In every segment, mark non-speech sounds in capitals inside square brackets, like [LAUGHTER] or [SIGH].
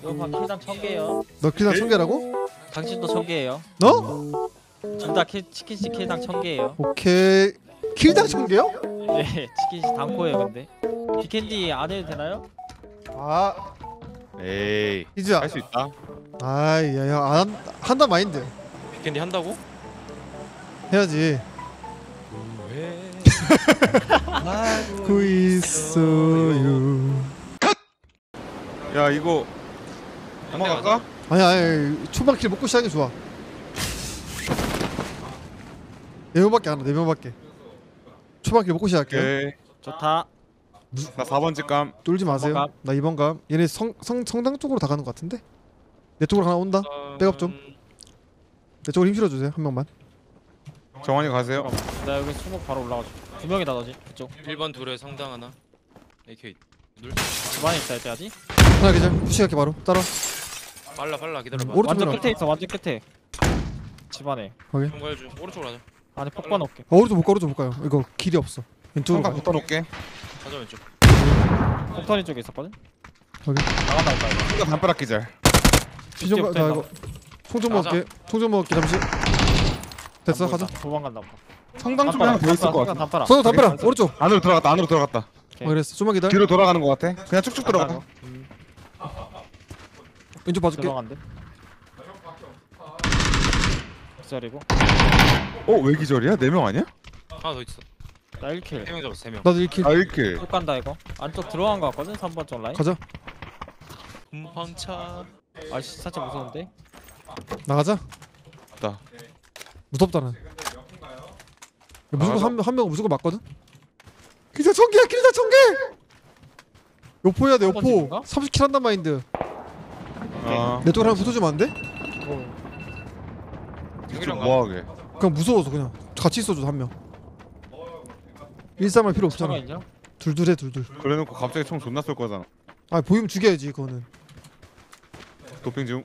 이거 봐 킬당 1000개요. 너 킬당 천 개라고? 당신도 1000개예요. 너? 둘다 치킨씩 킬당 1000개예요. 오케이. 킬당 천 개요? 네 치킨씩 단코예요 근데. 비캔디 안 해도 되나요? 아. 에이 이주야 할 수 있다. 아이 야야 안 한다 마인드. 비캔디 한다고? 해야지. 왜? [LAUGHS] 고 있어요 야 이거 넘어갈까? 아니 아니 초반 kill 먹고 시작이 좋아. 네 명밖에 안 와 네 명밖에. 초반 kill 먹고 시작할게 오케이. 좋다. 나 4번 직감. 쫄지 마세요. 감. 나 2번 감. 얘네 성, 성, 성당 쪽으로 다 가는 것 같은데? 내 쪽으로 하나 온다. 백업 좀. 내 쪽으로 힘 실어주세요 한 명만. 정환이 가세요. 잠깐만. 나 여기 수목 바로 올라가줘 두 명이다 너지. 그쪽. 1번 둘에 성당 하나. AK 집안에 있다 이때야지 하나 계절. 푸시할게 바로. 따라. 빨라 빨라. 기다려봐. 오른쪽 완전. 끝에 있어 완전 끝에. 집 안에. 통과해 줘 오른쪽으로 가자. 안에 폭발 넣을게. 어, 오른쪽 못 가, 오른쪽 못 가요. 이거 길이 없어. 왼쪽으로 가 붙어 놓을게. 가자 왼쪽. 폭탄이 쪽에 있었거든? 오케이. 나간다 이거 이거. 담벼락 기절. 피좀 가, 나 이거 총좀 가자. 먹을게. 총좀 먹을게 잠시. 됐어 안 가자. 보인다. 도망간다 성당 쪽에 하나 더 있을 것 같아 선우 담벼락 오른쪽. 안으로 들어갔다 안으로 들어갔다. 오케이. 어 그랬어. 좀만 기다려. 뒤로 돌아가는 것 같아. 그냥 쭉쭉 들어가 음, 왼쪽 봐줄게. 들어간대 기다리고. 어 왜 기절이야? 4명 아니야? 하나 더 있어. 나 1kill. 3명 잡았어 3명. 나도 1kill. 아 1kill. 쭉 간다 이거. 안쪽 들어간 거 같거든 3번 쪽 라인. 가자. 금황차. 아씨 살짝 무서운데? 나가자. 나. 무섭다 난 무조건 나가자. 한, 명- 한 명은 무조건 맞거든? 기자 천개야 기자 천개! 요포 해야 돼 요포. 찍은가? 30킬 한단 마인드 아. 내 쪽으로 붙어주면 안 돼? 좀 뭐하게? 그냥 무서워서 그냥 같이 있어줘 한 명. 일삼할 필요 차가 없잖아. 있냐? 둘둘해 둘둘. 그래놓고 갑자기 총 존나 쏠 거잖아. 아 보이면 죽여야지 그거는. 도핑 중.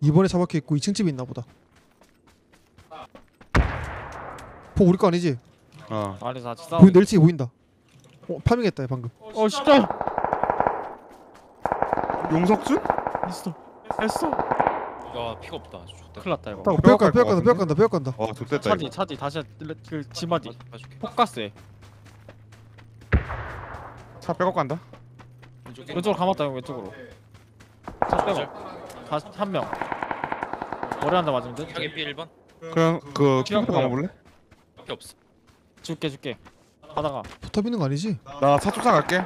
이번에 차박혀 있고 2층 집에 있나 보다. 포 우리 거 아니지? 어 안에서 같이 싸우 보인다 1층에 보인다. 어 파밍했다 얘 방금. 어 진짜 용석준? 있어 했어 야 피가 없다. 좋다. 큰일 났다 이거. 딱뼈 빼앗갈 간다 뼈것 간다 뼈 같은데? 간다 뼈 간다. 와 좋됐다 차디 이거. 차디 다시 그 지마디. 봐줄게. 폭가스에. 차 백업 간다? 왼쪽 왼쪽으로 감았다 형 왼쪽으로. 차 빼고. 다시 한명. 머리 한 대 맞으면 돼? B 1번? 그냥 그 킹부터 그냥. 가볼래? 피 없어. 줄게 줄게. 하다가. 붙어 있는 거 아니지? 나 차 쫓아갈게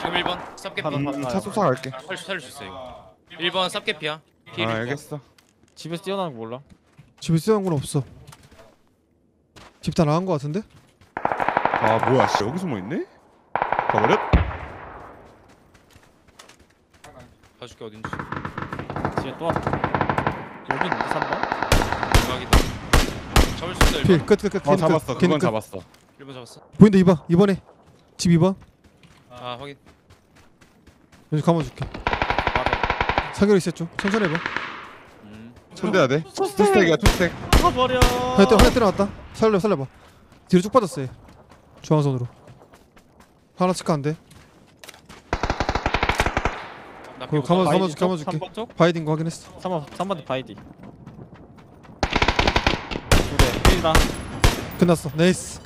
지금 1번 쌉개피. 음, 하나. 차 쫓아갈게. 살릴 수 살릴 수 있어 이거. 1번 쌉개피야. 아 1번 알겠어. 집에서 뛰어나는 거 몰라? 집에 쓰는 건 없어. 집 다 나간 거 같은데? 아 뭐야 씨. 여기 숨어 있네? 가버렸? 봐줄게 어딘지. 뒤에 또 왔다 여기 있는데 3번? 대박이다. 잡을 수 있어 1번. 필 끝 끝 끝 어 잡았어. 그건 잡았어. 1번 잡았어. 보인다 2번 2번에. 집 2번 아 확인. 여기 감아줄게. 맞아 사결 있었죠? 천천히 해봐. 음. 손대야 돼? 투스택이야 투스택. 가버려. 하나 때려 하나 때려놨다. 살려 살려봐. 뒤로 쭉 빠졌어 얘. 중앙선으로. 하나 치카 안돼. 나 그거 피고 가만- 가. 가만- 감아줄게. 3번 쪽? 바이딩 거 확인했어. 3번 3번 바이디. 두대. 1다 끝났어. 네이스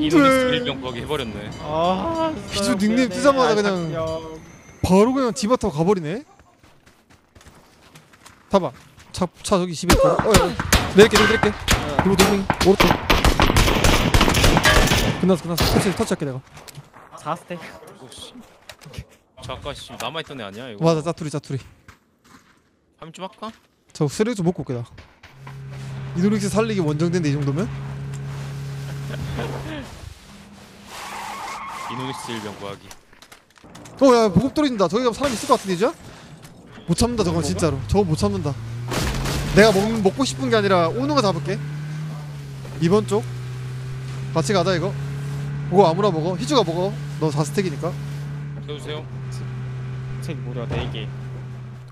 이노닉스 안돼 일병 거기 해버렸네. 아 비주 닉네임 뜨자마자 그냥 바로 그냥 집 앞으로 가버리네. 타봐. 차, 차 저기 집에 있고. 어, 어. 내릴게 내릴게. 그리고 도핑 오른쪽. 끝났어 끝났어. 터치 터치할게 내가. 어, 4스택. 오씨 저 아까 씨 남아있던 애 아니야 이거? 맞아 짜투리 짜투리. 화면 좀 할까? 저 쓰레기 좀 먹고 올게 나. 이노릭스 살리기 원정된데 이 정도면? 이노닉스 일병 구하기. 어야 보급 떨어진다. 저기 가면 사람 있을 것 같은데 이제? 못 참는다 저건 진짜로. 저거 못 참는다. 내가 먹, 먹고 싶은 게 아니라 오는 거 잡을게. 2번 쪽. 같이 가자 이거. 그거 아무나 먹어. 희주가 먹어. 너 4스택이니까. 세우세요. 책 무려 4개.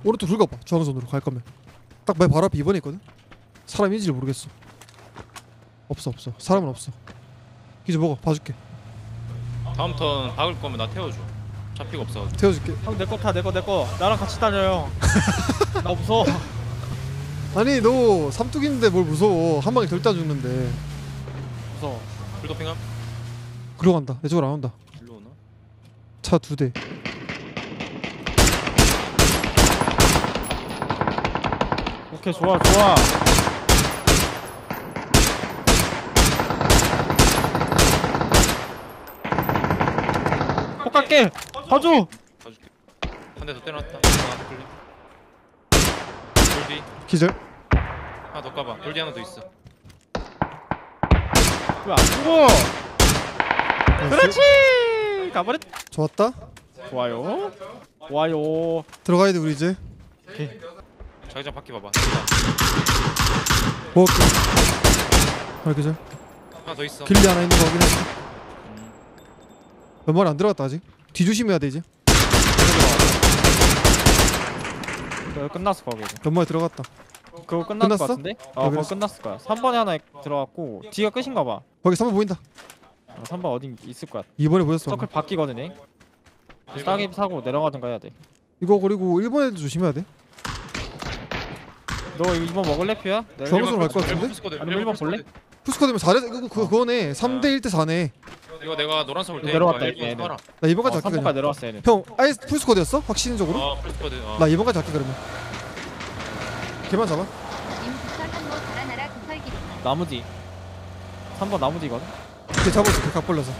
오른쪽 긁어봐. 중앙선으로 갈 거면. 딱내 바로 앞에 2번에 있거든? 사람인지를 모르겠어. 없어 없어. 사람은 없어. 희주 먹어. 봐줄게 다음 턴 박을 거면 나 태워줘. 잡히가 없어가지고. 태워줄게. 형 내 거 타 내 거 내 거. 나랑 같이 다녀요. [LAUGHS] 나 무서워. 아니 너 삼뚝인데 뭘 무서워. 한 방에 절대 안 죽는데. 무서워. 불도핑함? 그러고 간다. 내 쪽으로 안 온다. 일로 오나? 차 두대. 오케이 좋아 좋아 갈게 봐줘 봐줄게. 한 대 더 때려놨다. 하나 클릭. 돌디 기절 하나 더 까봐. 돌디 하나 더 있어. 왜안 죽어 그렇지 가버렸 좋았다 좋아요 좋아요 들어가야 돼 우리 이제 자기장 바퀴 봐봐. 먹을게 하나 기절 하나 더 있어. 길리 하나 있는 거 확인했어 음. 몇 마리 안 들어갔다 아직 뒤조심해야 돼 그거 끝났을 거야 마리 들어갔다. 그거 끝났을 끝났어? 것 같은데? 아, 어 그거 그랬어? 끝났을 거야. 3번에 하나 들어갔고 뒤가 끝인가 봐. 거기 3번 보인다. 어, 3번 어딘 있을 거야. 2번에 보였어 서클 바뀌거든 얘. 싸게 사고 내려가든가 해야 돼너 이거 그리고 1번에도 조심해야 돼. 이거 2번 먹을래 퓨야? 내가 저거- 갈것 같은데? 아니면 일번 볼래? 푸스커드면 4대 이거 그거 그거네. 3대 1대 4네 이거 내가 노란색 올 때. 내려왔다, 얘네. 봐라. 나 2번까지 어, 할게 3번까지 그냥 내려왔어 형 아예 풀스쿼드였어? 확신적으로? 어, 풀스쿼드. 어. 나 2번까지 할게 그러면 걔만 잡아 임부터 한모 달아나라 구설기 나무지 3번 나무지거든? 걔 잡아줄게 각 벌려서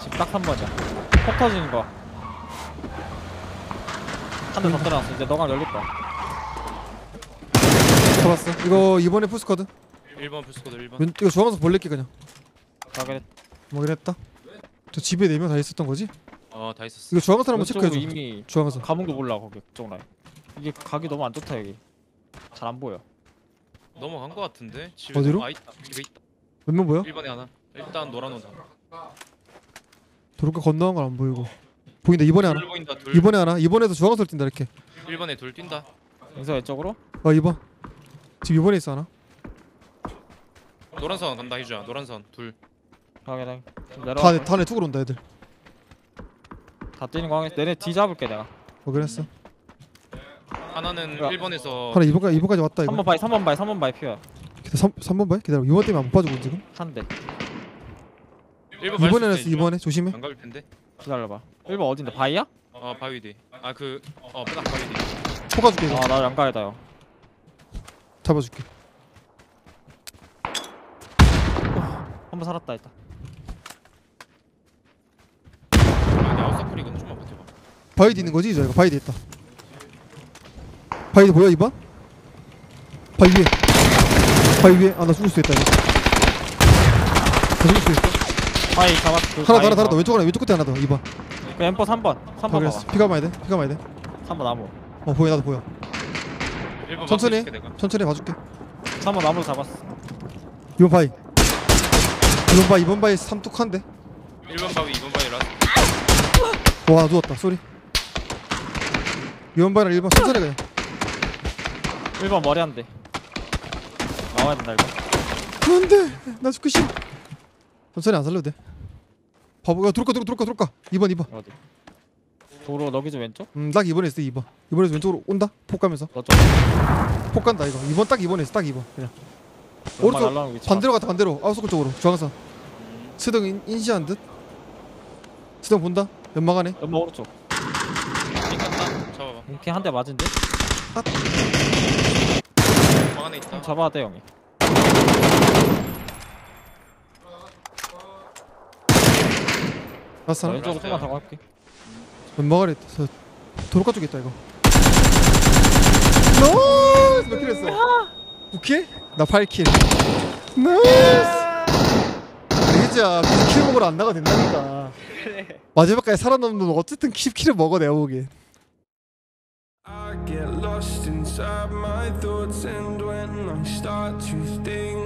지금 딱 3번이야 폭 터지는 거한 대더 때려놨어 이제 너가 열릴 거야 잡았어 이거 2번에 풀스쿼드 1번 풀스쿼드 1번. 왼, 이거 중앙에서 벌릴게 그냥 가게 뭐긴 했다 저 집에 4명 다 있었던 거지? 어, 다 있었어. 이거 중앙에서 한번 체크해줘 이미 중앙에서 감흥도 몰라 거기 그쪽 라인 이게 각이 너무 안 좋다 여기 잘 안 보여 넘어간 거 같은데. 집에 어디로? 아, 있다. 집에 있다. 몇 명 보여? 1번에 하나. 일단 노란 옷 하나. 도로가 건너간 건 안 보이고 보인다 2번에 하나 둘 보인다. 둘. 2번에 하나 2번에서 중앙에서 뛴다 이렇게 1번에 둘 뛴다. 여기서 왼쪽으로 어 2번 지금 2번에 있어 하나 노란 선 간다 희주야. 노란 선 둘. 가게 다 다, 내려가 내- 다내 쪽으로 온다 애들. 다 뛰는 거 하겠어 내내 뒤 잡을게 내가. 뭐긴 했어. 하나는 야. 1번에서 하나 2번까지 2번까지 왔다 이거. 3번 바이 3번 바이 3번 바이 기다려 3, 3번 봐요 기다려. 2번 때문에 안 빠지고 지금? 한대. 1번 2번에 냈어 2번에? 조심해. 안 가릴 텐데. 기다려봐. 1번 어딘데? 바이야? 어, 바위 뒤. 아, 그 어, 딱 바위 뒤. 포가줄게 이거. 아나 양가에다 요 잡아줄게. 한 번 살았다 일단 아, 내 아웃서클이건 좀만 버텨봐. 바이디 있는 거지? 이거 바이디 있다. 바이디 보여 2번? 바이 위에. 바이 위에. 아나 죽을 수 있다 이거. 다 죽을 수 있어. 바이 잡았 그 하나 더 하나 더 하나 더. 잡았- 왼쪽 하나 왼쪽 끝에 하나 더. 2번 그 엠퍼 3번. 3번 확인했어. 봐봐. 피가 많이 돼 피가 많이 돼. 3번 나무. 어 보여 나도 보여. 1번 천천히 해. 내가. 천천히 봐줄게. 3번 나무 잡았어. 2번 바이 2번 바이 2번 바이 삼뚝한데? 1번 바위, 2번 바위 라스. 와 누웠다. 쏘리 2번 바이랑 1번 천천히 그냥 1번 머리 한대. 나와야 된다 이거. 안돼! 나 죽기 싫어 천천히 안 살려도 돼. 바보 야 들어올까 들어올까 들어올까. 2번 2번. 어디? 도로 너기 좀 왼쪽? 음딱 2번에 있어 2번. 2번에서 왼쪽으로 온다? 폭 가면서. 너쪽 폭 간다 이거. 2번 딱 2번에 있어 딱 2번. 그냥. 오른쪽 반대로 갔다 반대로. 아웃서클 쪽으로. 중앙선. 스등 인, 인시한 듯. 스등 본다. 연막 안에. 봤어. 연마 오른쪽 이렇게 한대 맞은데? 방 안에 있다. 잡아야 돼 형이. 봤어? 나나 왼쪽으로 좀만 더 갈게. 안에 있어 도로가 쪽에 있다 이거. nice! 몇 kill 했어? 9kill? 나 8kill. nice! 알겠지 kill 먹으러 안 나가 된다니까. [LAUGHS] 마지막까지 살아남는 놈 어쨌든 10kill을 먹어 내가 보기엔 inside my thoughts, and when I start to think